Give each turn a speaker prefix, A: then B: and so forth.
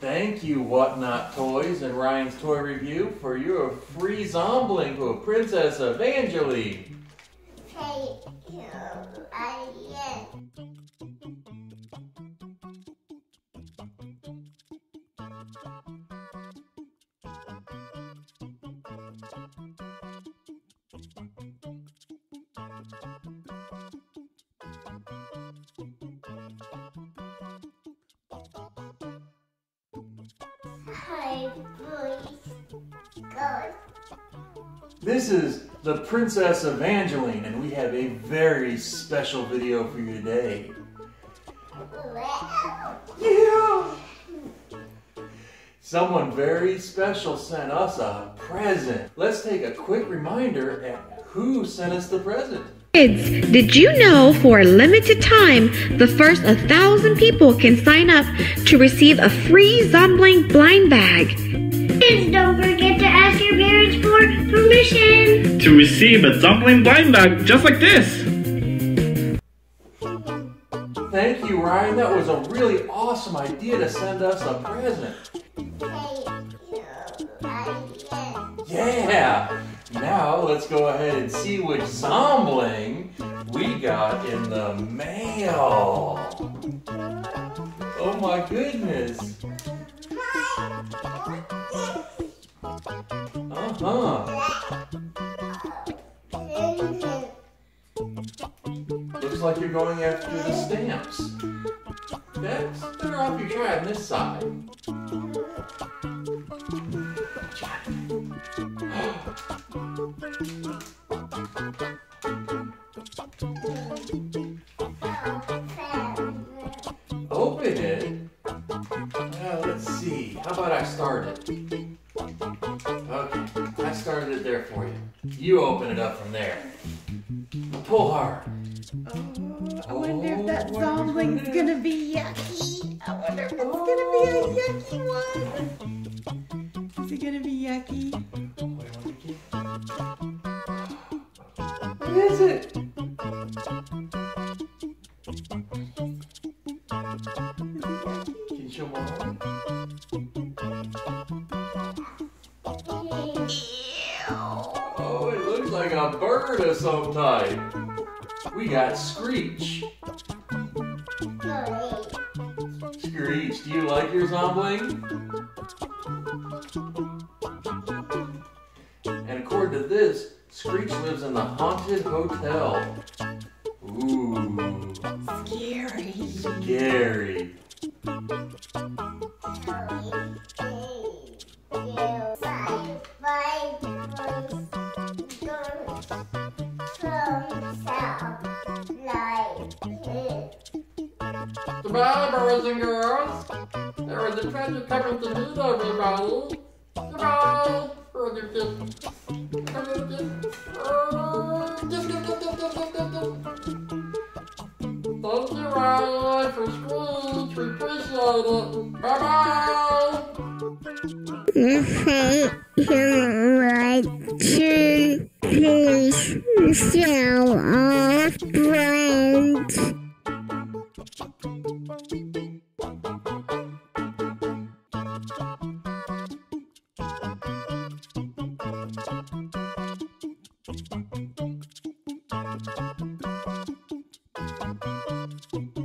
A: Thank you, Whatnot Toys and Ryan's Toy Review, for your free Zomling to a Princess Evangeline.
B: Thank you. I yes.
A: This is the Princess Evangeline, and we have a very special video for you today. Yeah! Someone very special sent us a present. Let's take a quick reminder at who sent us the present.
C: Kids, did you know for a limited time, the first a thousand people can sign up to receive a free Zomling blind bag?
B: Kids, don't forget to ask your parents for permission.
D: to receive a Zomling blind bag just like this.
A: Thank you, Ryan. That was a really awesome idea to send us a present.
B: Thank you. I.
A: Yeah! Now let's go ahead and see which Zomling we got in the mail. Oh my goodness. Uh huh. Looks like you're going after the stamps. That's better off you try on this side. Open it. Well, let's see. How about I start it? Okay, I started it there for you. You open it up from there. Pull hard.
C: Oh, I wonder if that
A: Oh, Zomling's
C: gonna be yucky. I wonder if it's gonna be a oh. yucky one.
A: What is it? Oh, it looks like a bird of some type. We got Screech. Screech, do you like your zomling? Screech lives in the haunted hotel. Ooh,
C: Scary.
A: scary.
E: Goodbye, boys and girls. There is a treasure coming to meet everybody. Goodbye. Oh, Thank you, Ryan, for. We appreciate it. Bye-bye.
B: Please show off friends. Thank you.